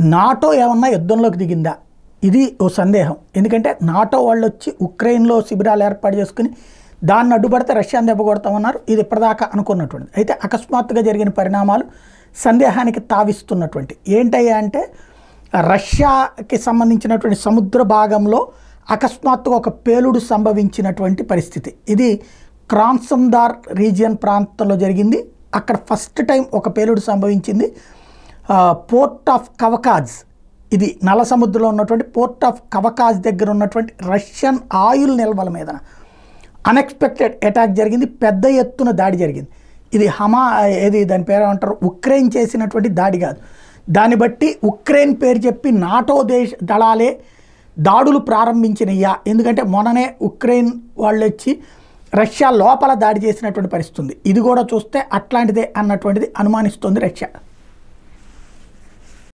NATO ఏమన్నా యుద్ధంలోకి దిగిందా? ఇది ఓ సందేహం. ఎందుకంటే నాటో వాళ్ళు వచ్చి ఉక్రెయిన్లో శిబిరాలు ఏర్పాటు చేసుకుని దాన్ని అడ్డుపడితే రష్యాను దెబ్బ కొడతామన్నారు ఇది ఇప్పటిదాకా అనుకున్నటువంటిది. అయితే అకస్మాత్తుగా జరిగిన పరిణామాలు సందేహానికి తావిస్తున్నటువంటి. ఏంటయ్యా అంటే రష్యాకి సంబంధించినటువంటి సముద్ర భాగంలో అకస్మాత్తుగా ఒక పేలుడు సంభవించినటువంటి పరిస్థితి. ఇది క్రాన్సందార్ రీజియన్ ప్రాంతంలో జరిగింది. అక్కడ ఫస్ట్ టైం ఒక పేలుడు సంభవించింది. పోర్ట్ ఆఫ్ కవకాజ్ ఇది నల సముద్రంలో ఉన్నటువంటి పోర్ట్ ఆఫ్ కవకాజ్ దగ్గర ఉన్నటువంటి రష్యన్ ఆయిల్ నిల్వల మీద. అన్ఎక్స్పెక్టెడ్ అటాక్ జరిగింది. పెద్ద ఎత్తున దాడి జరిగింది. ఇది హమా ఏది దాని పేరు ఏమంటారు ఉక్రెయిన్ చేసినటువంటి దాడి కాదు. దాన్ని బట్టి ఉక్రెయిన్ పేరు చెప్పి నాటో దేశ దళాలే దాడులు ప్రారంభించినయ్యా. ఎందుకంటే మొన్ననే ఉక్రెయిన్ వాళ్ళు వచ్చి రష్యా లోపల దాడి చేసినటువంటి పరిస్థితి ఉంది. ఇది కూడా చూస్తే అట్లాంటిదే అన్నటువంటిది అనుమానిస్తుంది రష్యా